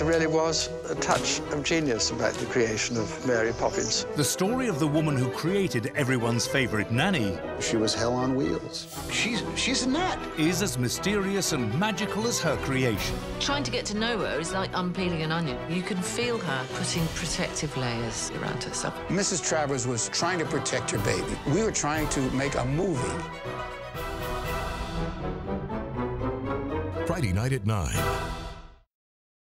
there really was a touch of genius about the creation of Mary Poppins. The story of the woman who created everyone's favourite nanny. She was hell on wheels. She's, she's a nut. Is as mysterious and magical as her creation. Trying to get to know her is like unpeeling an onion. You can feel her putting protective layers around herself. Mrs. Travers was trying to protect her baby. We were trying to make a movie. Friday night at 9.